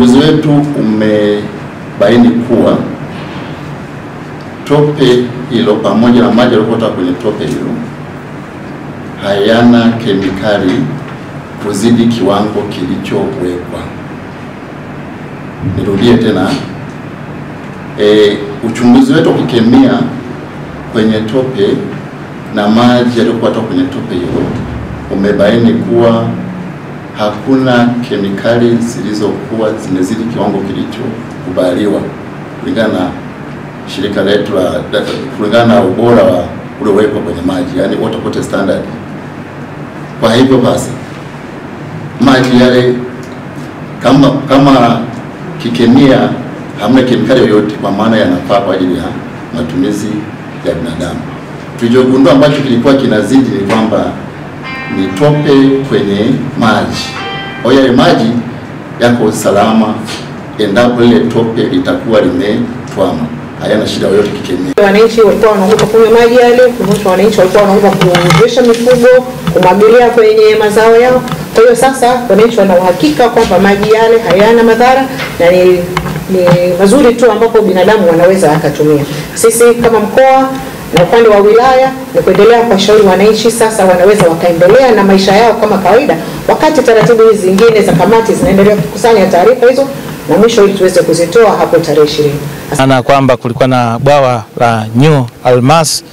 uchunguzi wetu umebaini kuwa tope hilo pamoja na maji yaliyotoka kwenye tope hilo hayana kemikali kuzidi kiwango kilichowekwa. Nirudie tena, e, uchunguzi wetu kikemia kwenye tope na maji yaliyokuwa kwenye tope hilo umebaini kuwa hakuna kemikali zilizokuwa zimezidi kiwango kilichokubaliwa kulingana na shirika letu la kulingana na ubora wa uliowekwa kwenye maji, yani water quality standard. Kwa hivyo basi maji yale kama kama kikemia hamna kemikali yoyote, kwa maana yanafaa kwa ajili ya matumizi ya binadamu. Tulichogundua ambacho kilikuwa kinazidi ni kwamba ni tope kwenye maji. Hiyo yale maji yako salama endapo ile tope litakuwa limetwama, hayana shida yoyote kikemia. Wananchi walikuwa wanaogopa kunywa maji yale, kunywa wananchi walikuwa wanaogopa kunyesha mifugo, kumwagilia kwenye mazao yao. Kwa hiyo sasa wananchi wana uhakika kwamba maji yale hayana madhara na ni, ni mazuri tu ambapo binadamu wanaweza akatumia. Sisi kama mkoa na upande wa wilaya ni kuendelea kuwashauri wananchi sasa wanaweza wakaendelea na maisha yao kama kawaida, wakati taratibu hizi zingine za kamati zinaendelea kukusanya taarifa hizo na mwisho ili tuweze kuzitoa hapo tarehe ishirini. Ana kwamba kulikuwa na bwawa la New Almas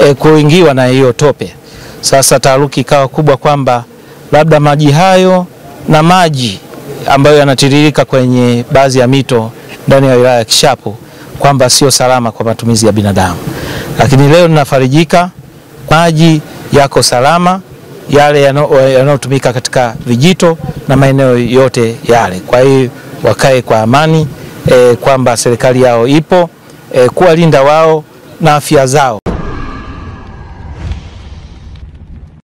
e, kuingiwa na hiyo tope. Sasa taharuki ikawa kubwa kwamba labda maji hayo na maji ambayo yanatiririka kwenye baadhi ya mito ndani ya wilaya ya Kishapu kwamba sio salama kwa matumizi ya binadamu, lakini leo ninafarijika, maji yako salama yale yanayotumika katika vijito na maeneo yote yale. Kwa hiyo wakae kwa amani e, kwamba serikali yao ipo e, kuwalinda wao na afya zao.